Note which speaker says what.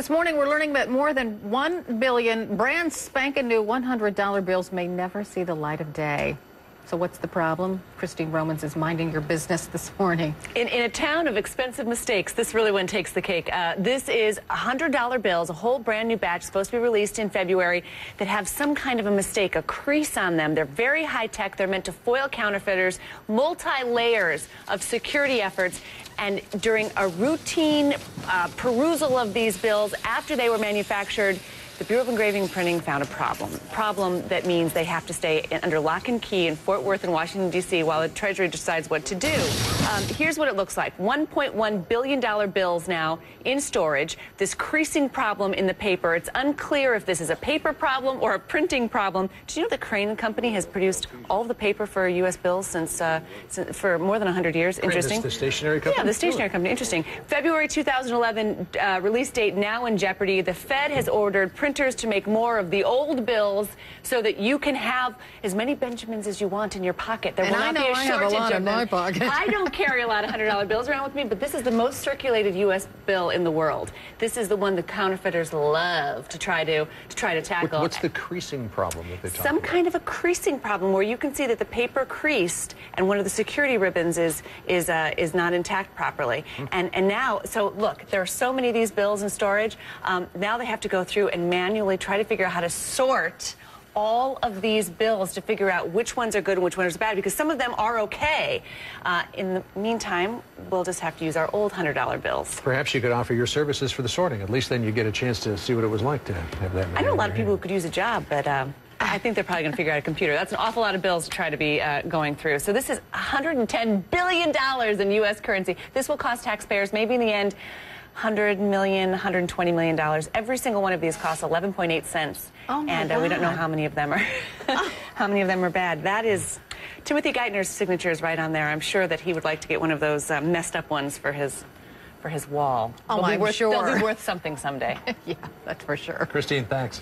Speaker 1: This morning, we're learning that more than 1 billion brand spanking new $100 bills may never see the light of day. So what's the problem? Christine Romans is minding your business this morning.
Speaker 2: In, in a town of expensive mistakes, this really one takes the cake. Uh, this is $100 bills, a whole brand new batch supposed to be released in February that have some kind of a mistake, a crease on them. They're very high tech. They're meant to foil counterfeiters, multi layers of security efforts. And during a routine uh, perusal of these bills after they were manufactured, the Bureau of Engraving and Printing found a problem. Problem that means they have to stay under lock and key in Fort Worth and Washington, D.C. while the Treasury decides what to do. Um, here's what it looks like. $1.1 billion bills now in storage. This creasing problem in the paper. It's unclear if this is a paper problem or a printing problem. Do you know the Crane Company has produced all the paper for U.S. bills since, uh, since for more than 100 years? Interesting.
Speaker 3: the stationery company?
Speaker 2: Yeah, the stationery company. Interesting. February 2011 uh, release date now in jeopardy. The Fed has ordered printers to make more of the old bills so that you can have as many Benjamins as you want in your pocket. There
Speaker 1: And
Speaker 2: will
Speaker 1: I
Speaker 2: not
Speaker 1: know
Speaker 2: be a
Speaker 1: I have a
Speaker 2: shortage
Speaker 1: lot
Speaker 2: of
Speaker 1: in
Speaker 2: them.
Speaker 1: my pocket.
Speaker 2: I don't carry a lot of $100 bills around with me, but this is the most circulated U.S. bill in the world. This is the one the counterfeiters love to try to, to try to tackle.
Speaker 3: What's the creasing problem that they talk
Speaker 2: Some
Speaker 3: about?
Speaker 2: kind of a creasing problem where you can see that the paper creased and one of the security ribbons is is uh, is not intact properly.
Speaker 3: Hmm.
Speaker 2: And and now, so look, there are so many of these bills in storage. Um, now they have to go through and manually try to figure out how to sort all of these bills to figure out which ones are good and which ones are bad because some of them are okay. Uh, in the meantime, we'll just have to use our old $100 bills.
Speaker 3: Perhaps you could offer your services for the sorting. At least then you get a chance to see what it was like to have that.
Speaker 2: I know a lot of people who could use a job, but um, I think they're probably going to figure out a computer. That's an awful lot of bills to try to be uh, going through. So this is $110 billion in U.S. currency. This will cost taxpayers, maybe in the end, 100 million, 120 million dollars. Every single one of these costs 11.8 cents,
Speaker 1: Oh, my
Speaker 2: and uh, we don't know how many of them are how many of them are bad. That is Timothy Geithner's signature is right on there. I'm sure that he would like to get one of those uh, messed up ones for his for his wall.
Speaker 1: Oh,
Speaker 2: They'll be
Speaker 1: I'm
Speaker 2: worth, They'll be worth something someday.
Speaker 1: yeah, that's for sure.
Speaker 3: Christine, thanks.